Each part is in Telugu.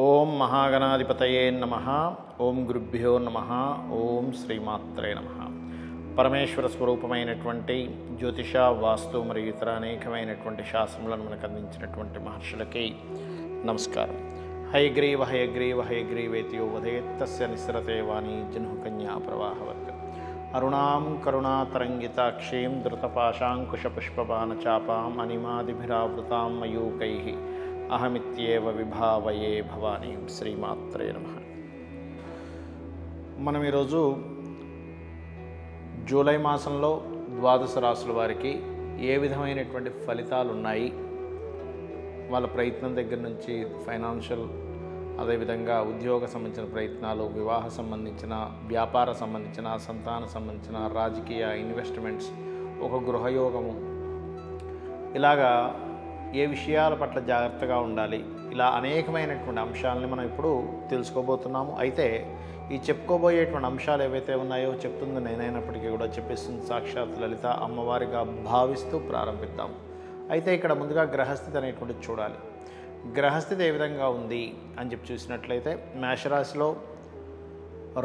ఓం మహాగణాధిపతయే నమ. ఓం గురుభ్యో నమ. ఓం శ్రీమాత్రే నమ. పరమేశ్వర స్వరూపమైనటువంటి జ్యోతిష వాస్తు మరియు ఇతర అనేకమైనటువంటి శాస్త్రములను మనకు అందించినటువంటి మహర్షులకి నమస్కారం. హయగ్రీవ హయగ్రీవ హయగ్రీవేతియో వదేత్తస్య నిస్సరతే వాణి జన్హుకన్యా ప్రవాహవత్. అరుణాం కరుణాతరంగితాక్షీం ధృతపాశాంకుశపుష్పబాణచాపాం అనిమాదిభిరావృతాం మయూకై. అహమిత్యేవ విభావయే భవానీ శ్రీమాత్రే నమ. మనం ఈరోజు జూలై మాసంలో ద్వాదశ రాసుల వారికి ఏ విధమైనటువంటి ఫలితాలు ఉన్నాయి వాళ్ళ ప్రయత్నం దగ్గర నుంచి ఫైనాన్షియల్ అదేవిధంగా ఉద్యోగ సంబంధించిన ప్రయత్నాలు వివాహ సంబంధించిన వ్యాపార సంబంధించిన సంతాన సంబంధించిన రాజకీయ ఇన్వెస్ట్మెంట్స్ ఒక గృహయోగము. ఇలాగా ఏ విషయాల పట్ల జాగ్రత్తగా ఉండాలి? ఇలా అనేకమైనటువంటి అంశాలని మనం ఇప్పుడు తెలుసుకోబోతున్నాము. అయితే ఈ చెప్పుకోబోయేటువంటి అంశాలు ఏవైతే ఉన్నాయో చెప్తుంది నేనైనప్పటికీ కూడా చెప్పేస్తుంది సాక్షాత్ లలిత అమ్మవారిగా భావిస్తూ ప్రారంభిద్దాం. అయితే ఇక్కడ ముందుగా గ్రహస్థితి అనేటువంటిది చూడాలి. గ్రహస్థితి ఏ విధంగా ఉంది అని చెప్పి చూసినట్లయితే మేషరాశిలో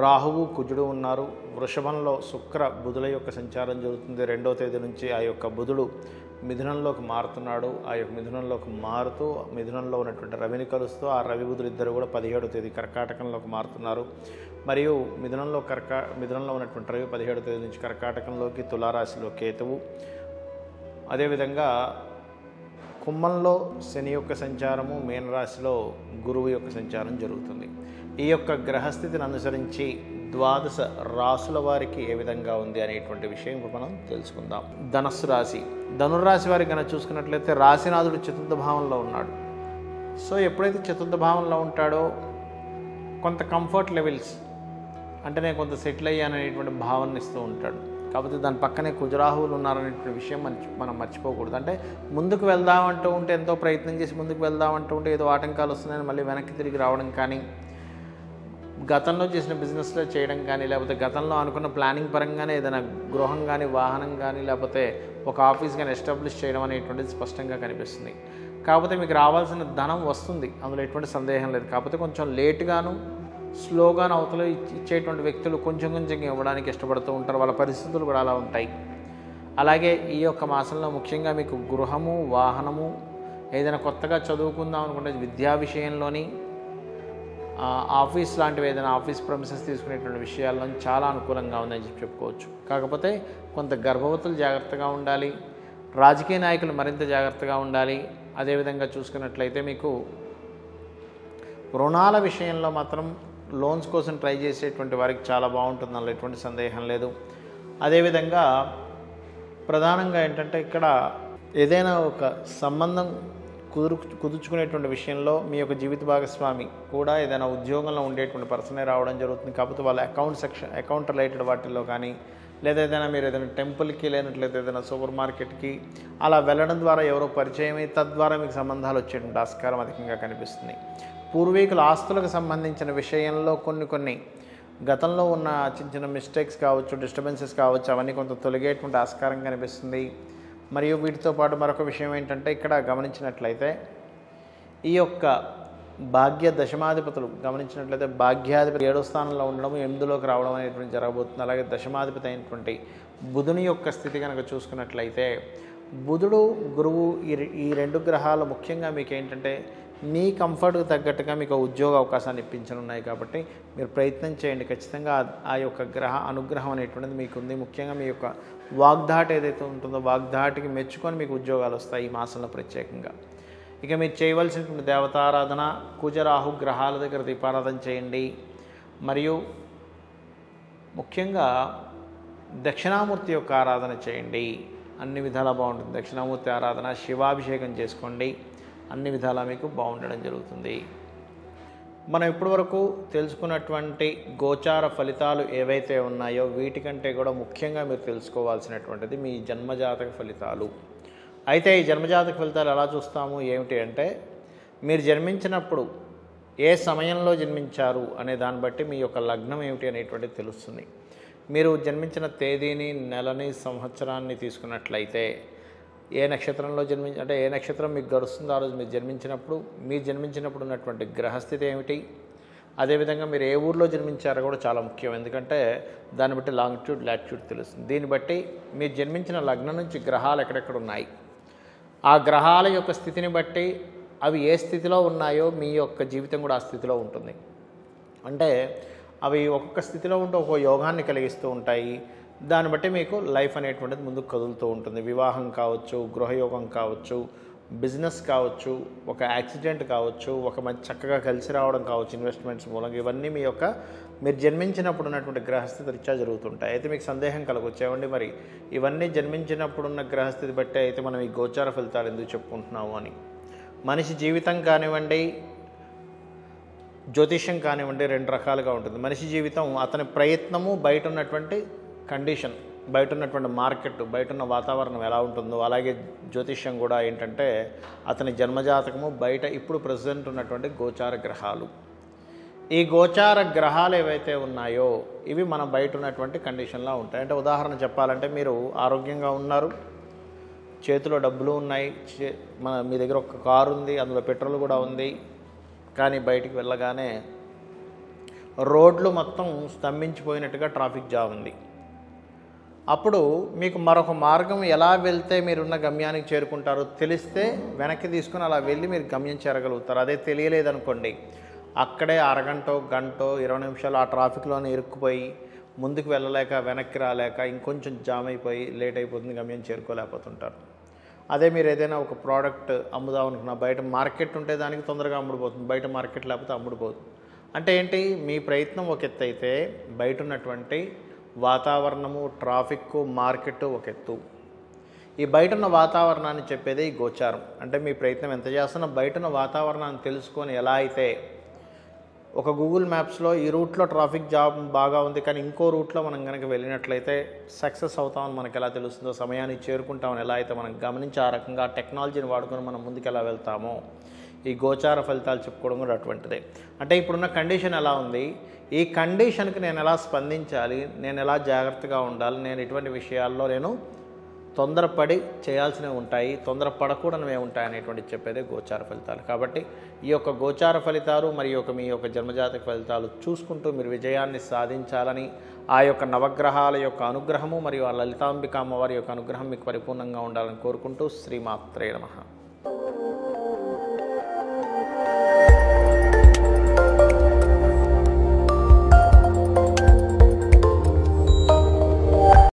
రాహువు కుజుడు ఉన్నారు. వృషభంలో శుక్ర బుధుల యొక్క సంచారం జరుగుతుంది. రెండో తేదీ నుంచి ఆ యొక్క బుధుడు మిథునంలోకి మారుతున్నాడు ఆ యొక్క మిథునంలోకి మారుతూ మిథునంలో ఉన్నటువంటి రవిని కలుస్తూ ఆ రవి బుధులు ఇద్దరు కూడా పదిహేడో తేదీ కర్కాటకంలోకి మారుతున్నారు. మరియు మిథునంలో కర్కా మిథునంలో ఉన్నటువంటి రవి పదిహేడో తేదీ నుంచి కర్కాటకంలోకి తులారాశిలో కేతువు. అదేవిధంగా కుంభంలో శని యొక్క సంచారము మీనరాశిలో గురువు యొక్క సంచారం జరుగుతుంది. ఈ యొక్క గ్రహస్థితిని అనుసరించి ద్వాదశ రాసుల వారికి ఏ విధంగా ఉంది అనేటువంటి విషయం మనం తెలుసుకుందాం. ధనస్సు రాశి. ధనుర్రాశి వారికి కనుక చూసుకున్నట్లయితే రాశినాథుడు చతుర్థ భావంలో ఉన్నాడు. సో ఎప్పుడైతే చతుర్థ భావంలో ఉంటాడో కొంత కంఫర్ట్ లెవెల్స్ అంటే నేను కొంత సెటిల్ అయ్యాననేటువంటి భావన ఇస్తూ ఉంటాడు. కాకపోతే దాని పక్కనే కుజరాహువులు ఉన్నారనేటువంటి విషయం మర్చి మనం మర్చిపోకూడదు. అంటే ముందుకు వెళ్దామంటూ ఉంటే ఎంతో ప్రయత్నం చేసి ముందుకు వెళ్దామంటూ ఉంటే ఏదో ఆటంకాలు వస్తున్నాయని మళ్ళీ వెనక్కి తిరిగి రావడం కానీ గతంలో చేసిన బిజినెస్లో చేయడం కానీ లేకపోతే గతంలో అనుకున్న ప్లానింగ్ పరంగానే ఏదైనా గృహం కానీ వాహనం కానీ లేకపోతే ఒక ఆఫీస్ కానీ ఎస్టాబ్లిష్ చేయడం అనేటువంటిది స్పష్టంగా కనిపిస్తుంది. కాకపోతే మీకు రావాల్సిన ధనం వస్తుంది. అందులో ఎటువంటి సందేహం లేదు. కాకపోతే కొంచెం లేట్గాను స్లోగాను అవతల ఇచ్చేటువంటి వ్యక్తులు కొంచెం కొంచెం ఇవ్వడానికి ఇష్టపడుతూ ఉంటారు. వాళ్ళ పరిస్థితులు కూడా అలా ఉంటాయి. అలాగే ఈ యొక్క మాసంలో ముఖ్యంగా మీకు గృహము వాహనము ఏదైనా కొత్తగా చదువుకుందాం అనుకుంటే విద్యా విషయంలోని ఆఫీస్ లాంటివి ఏదైనా ఆఫీస్ ప్రమిసెస్ తీసుకునేటువంటి విషయాల్లో చాలా అనుకూలంగా ఉందని చెప్పి చెప్పుకోవచ్చు. కాకపోతే కొంత గర్భవతులు జాగ్రత్తగా ఉండాలి రాజకీయ నాయకులు మరింత జాగ్రత్తగా ఉండాలి. అదేవిధంగా చూసుకున్నట్లయితే మీకు రుణాల విషయంలో మాత్రం లోన్స్ కోసం ట్రై చేసేటువంటి వారికి చాలా బాగుంటుంది అలా ఎటువంటి సందేహం లేదు. అదేవిధంగా ప్రధానంగా ఏంటంటే ఇక్కడ ఏదైనా ఒక సంబంధం కుదురు కుదుర్చుకునేటువంటి విషయంలో మీ యొక్క జీవిత భాగస్వామి కూడా ఏదైనా ఉద్యోగంలో ఉండేటువంటి పర్సనే రావడం జరుగుతుంది. కాకపోతే వాళ్ళ అకౌంట్ సెక్షన్ అకౌంట్ రిలేటెడ్ వాటిల్లో కానీ లేదా ఏదైనా మీరు ఏదైనా టెంపుల్కి లేనట్లయితే ఏదైనా సూపర్ మార్కెట్కి అలా వెళ్ళడం ద్వారా ఎవరో పరిచయం తద్వారా మీకు సంబంధాలు వచ్చేటువంటి ఆస్కారం అధికంగా కనిపిస్తుంది. పూర్వీకుల ఆస్తులకు సంబంధించిన విషయంలో కొన్ని కొన్ని గతంలో ఉన్న చిన్న చిన్న మిస్టేక్స్ కావచ్చు డిస్టర్బెన్సెస్ కావచ్చు అవన్నీ కొంత తొలగేటువంటి ఆస్కారం కనిపిస్తుంది. మరియు వీటితో పాటు మరొక విషయం ఏంటంటే ఇక్కడ గమనించినట్లయితే ఈ యొక్క భాగ్య దశమాధిపతులు గమనించినట్లయితే భాగ్యాధిపతి ఏడో స్థానంలో ఉండడం ఎనిమిదిలోకి రావడం అనేటువంటి జరగబోతుంది. అలాగే దశమాధిపతి అయినటువంటి బుధుని యొక్క స్థితి కనుక చూసుకున్నట్లయితే బుధుడు గురువు ఈ ఈ రెండు గ్రహాలు ముఖ్యంగా మీకు ఏంటంటే మీ కంఫర్ట్కు తగ్గట్టుగా మీకు ఉద్యోగ అవకాశాన్ని ఇప్పించనున్నాయి కాబట్టి మీరు ప్రయత్నం చేయండి. ఖచ్చితంగా ఆ- యొక్క గ్రహ అనుగ్రహం అనేటువంటిది మీకు ఉంది ముఖ్యంగా మీ యొక్క వాగ్దాటి ఏదైతే ఉంటుందో వాగ్దాటికి మెచ్చుకొని మీకు ఉద్యోగాలు వస్తాయి ఈ మాసంలో ప్రత్యేకంగా. ఇక మీరు చేయవలసినటువంటి దేవతారాధన కుజరాహు గ్రహాల దగ్గర దీపారాధన చేయండి. మరియు ముఖ్యంగా దక్షిణామూర్తి యొక్క ఆరాధన చేయండి. అన్ని విధాలా బాగుంటుంది. దక్షిణామూర్తి ఆరాధన శివాభిషేకం చేసుకోండి. అన్ని విధాలా మీకు బాగుండడం జరుగుతుంది. మనం ఇప్పటివరకు తెలుసుకున్నటువంటి గోచార ఫలితాలు ఏవైతే ఉన్నాయో వీటికంటే కూడా ముఖ్యంగా మీరు తెలుసుకోవాల్సినటువంటిది మీ జన్మజాతక ఫలితాలు. అయితే ఈ జన్మజాతక ఫలితాలు ఎలా చూస్తాము? ఏమిటి అంటే మీరు జన్మించినప్పుడు ఏ సమయంలో జన్మించారు అనే దాన్ని బట్టి మీ యొక్క లగ్నం ఏమిటి అనేటువంటిది తెలుస్తుంది. మీరు జన్మించిన తేదీని నెలని సంవత్సరాన్ని తీసుకున్నట్లయితే ఏ నక్షత్రంలో జన్మించి అంటే ఏ నక్షత్రం మీకు గడుస్తుందో ఆ రోజు మీరు జన్మించినప్పుడు మీరు జన్మించినప్పుడు ఉన్నటువంటి గ్రహస్థితి ఏమిటి? అదేవిధంగా మీరు ఏ ఊర్లో జన్మించారో కూడా చాలా ముఖ్యం. ఎందుకంటే దాన్ని బట్టి లాంగిట్యూడ్ లాటిట్యూడ్ తెలుస్తుంది. దీన్ని బట్టి మీరు జన్మించిన లగ్నం నుంచి గ్రహాలు ఎక్కడెక్కడ ఉన్నాయి? ఆ గ్రహాల యొక్క స్థితిని బట్టి అవి ఏ స్థితిలో ఉన్నాయో మీ యొక్క జీవితం కూడా ఆ స్థితిలో ఉంటుంది. అంటే అవి ఒక్కొక్క స్థితిలో ఉంటూ ఒక్కొక్క యోగాన్ని కలిగిస్తూ ఉంటాయి. దాన్ని బట్టి మీకు లైఫ్ అనేటువంటిది ముందుకు కదులుతూ ఉంటుంది. వివాహం కావచ్చు గృహయోగం కావచ్చు బిజినెస్ కావచ్చు ఒక యాక్సిడెంట్ కావచ్చు ఒక మంచి చక్కగా కలిసి రావడం కావచ్చు ఇన్వెస్ట్మెంట్స్ మూలంగా ఇవన్నీ మీ యొక్క మీరు జన్మించినప్పుడు ఉన్నటువంటి గ్రహస్థితి రీత్యా జరుగుతుంటాయి. అయితే మీకు సందేహం కలగొచ్చేవండి. మరి ఇవన్నీ జన్మించినప్పుడు ఉన్న గ్రహస్థితి బట్టి అయితే మనం ఈ గోచార ఫలితాలు ఎందుకు చెప్పుకుంటున్నాము అని. మనిషి జీవితం కానివ్వండి జ్యోతిష్యం కానివ్వండి రెండు రకాలుగా ఉంటుంది. మనిషి జీవితం అతని ప్రయత్నము బయట ఉన్నటువంటి కండిషన్ బయట ఉన్నటువంటి మార్కెట్ బయట ఉన్న వాతావరణం ఎలా ఉంటుందో అలాగే జ్యోతిష్యం కూడా ఏంటంటే అతని జన్మజాతకము బయట ఇప్పుడు ప్రజెంట్ ఉన్నటువంటి గోచార గ్రహాలు. ఈ గోచార గ్రహాలు ఏవైతే ఉన్నాయో ఇవి మన బయట ఉన్నటువంటి కండిషన్లా ఉంటాయి. అంటే ఉదాహరణ చెప్పాలంటే మీరు ఆరోగ్యంగా ఉన్నారు చేతిలో డబ్బులు ఉన్నాయి చే- మన మీ దగ్గర ఒక కారు ఉంది అందులో పెట్రోల్ కూడా ఉంది కానీ బయటికి వెళ్ళగానే రోడ్లు మొత్తం స్తంభించిపోయినట్టుగా ట్రాఫిక్ జామ్ ఉంది. అప్పుడు మీకు మరొక మార్గం ఎలా వెళ్తే మీరున్న గమ్యానికి చేరుకుంటారో తెలిస్తే వెనక్కి తీసుకుని అలా వెళ్ళి మీరు గమ్యం చేరగలుగుతారు. అదే తెలియలేదనుకోండి. అక్కడే అరగంటో గంటో ఇరవై నిమిషాలు ఆ ట్రాఫిక్లోనే ఇరుక్కుపోయి ముందుకు వెళ్ళలేక వెనక్కి రాలేక ఇంకొంచెం జామ్ అయిపోయి లేట్ అయిపోతుంది గమ్యం చేరుకోలేకపోతుంటారు. అదే మీరు ఏదైనా ఒక ప్రోడక్ట్ అమ్ముదాం అనుకున్నా బయట మార్కెట్ ఉంటే దానికి తొందరగా అమ్ముడుపోతుంది. బయట మార్కెట్ లేకపోతే అమ్ముడుపోదు. అంటే ఏంటి? మీ ప్రయత్నం ఒక ఎత్తు అయితే బయట ఉన్నటువంటి వాతావరణము ట్రాఫిక్ మార్కెట్ ఒక ఎత్తు. ఈ బయట ఉన్న వాతావరణాన్ని చెప్పేదే ఈ గోచారం. అంటే మీ ప్రయత్నం ఎంత చేస్తున్నా బయట ఉన్న వాతావరణాన్ని తెలుసుకొని ఎలా అయితే ఒక గూగుల్ మ్యాప్స్లో ఈ రూట్లో ట్రాఫిక్ జామ్ బాగా ఉంది కానీ ఇంకో రూట్లో మనం కనుక వెళ్ళినట్లయితే సక్సెస్ అవుతామని మనకు ఎలా తెలుస్తుందో సమయానికి చేరుకుంటామని ఎలా అయితే మనం గమనించి ఆ రకంగా టెక్నాలజీని వాడుకొని మనం ముందుకు ఎలా వెళ్తామో. ఈ గోచార ఫలితాలు చెప్పుకోవడం కూడా అటువంటిదే. అంటే ఇప్పుడున్న కండిషన్ ఎలా ఉంది? ఈ కండిషన్కి నేను ఎలా స్పందించాలి? నేను ఎలా జాగ్రత్తగా ఉండాలి? నేను ఇటువంటి విషయాల్లో నేను తొందరపడి చేయాల్సినవి ఉంటాయి. తొందరపడకూడనివి ఉంటాయి అనేటువంటి చెప్పేదే గోచార ఫలితాలు. కాబట్టి ఈ యొక్క గోచార ఫలితాలు మరియు యొక్క మీ యొక్క జన్మజాతక ఫలితాలు చూసుకుంటూ మీరు విజయాన్ని సాధించాలని ఆ యొక్క నవగ్రహాల యొక్క అనుగ్రహము మరియు ఆ లలితాంబిక అమ్మవారి యొక్క అనుగ్రహం మీకు పరిపూర్ణంగా ఉండాలని కోరుకుంటూ శ్రీమాత్రే నమః.